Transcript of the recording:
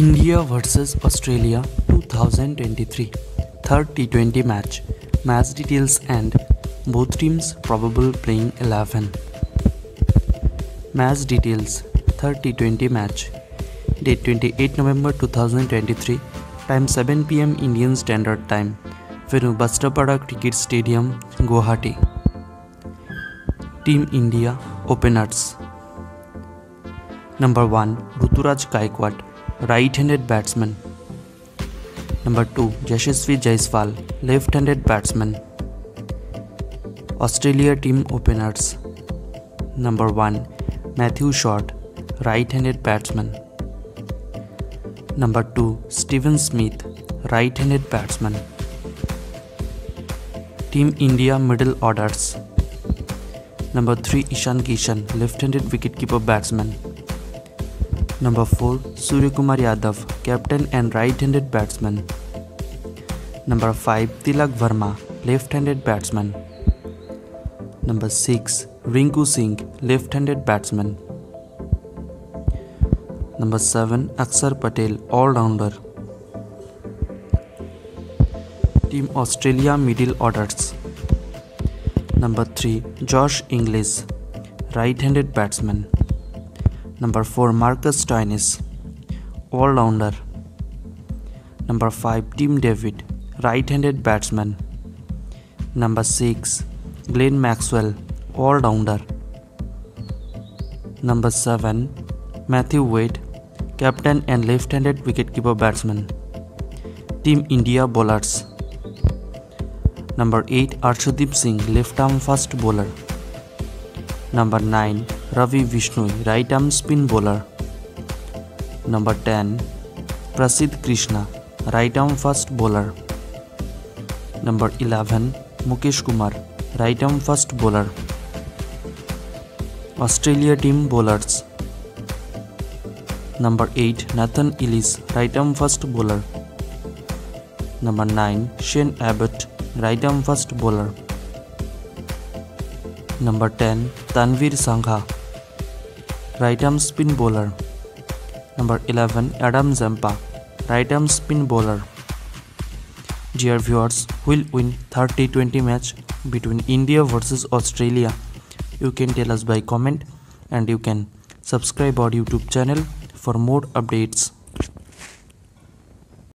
India vs Australia 2023 third T20 match. Match details and both teams probable playing 11. Match details third T20 match. Date 28 November 2023. Time 7 pm Indian Standard Time. Venue Barsapara Cricket Stadium, Guwahati. Team India Openers Number 1 Ruturaj Gaikwad right-handed batsman. Number 2 Yashasvi Jaiswal left-handed batsman. Australia team openers. Number 1 Matthew Short right-handed batsman. Number 2 Steven Smith right-handed batsman. Team India middle orders. Number 3 Ishan Kishan left-handed wicketkeeper batsman. Number 4 Suryakumar Yadav, captain and right-handed batsman. Number 5 Tilak Varma, left-handed batsman. Number 6 Rinku Singh, left-handed batsman. Number 7 Axar Patel, all-rounder. Team Australia middle orders. Number 3 Josh Inglis, right-handed batsman. Number 4 Marcus Stoinis, all-rounder. Number 5 Tim David, right-handed batsman. Number 6 Glenn Maxwell, all-rounder. Number 7 Matthew Wade, captain and left-handed wicketkeeper batsman. Team India bowlers. Number 8 Arshdeep Singh, left-arm fast bowler. Number 9 Ravi Vishnoi, right arm spin bowler. Number 10 Prasidh Krishna, right arm fast bowler. Number 11 Mukesh Kumar, right arm fast bowler. Australia team bowlers. Number 8 Nathan Ellis, right arm fast bowler. Number 9 Shane Abbott, right arm fast bowler. Number 10 Tanvir Sangha, right arm spin bowler. Number 11 Adam Zampa, right arm spin bowler. Dear viewers, will win 30-20 match between India versus Australia? You can tell us by comment and you can subscribe our YouTube channel for more updates.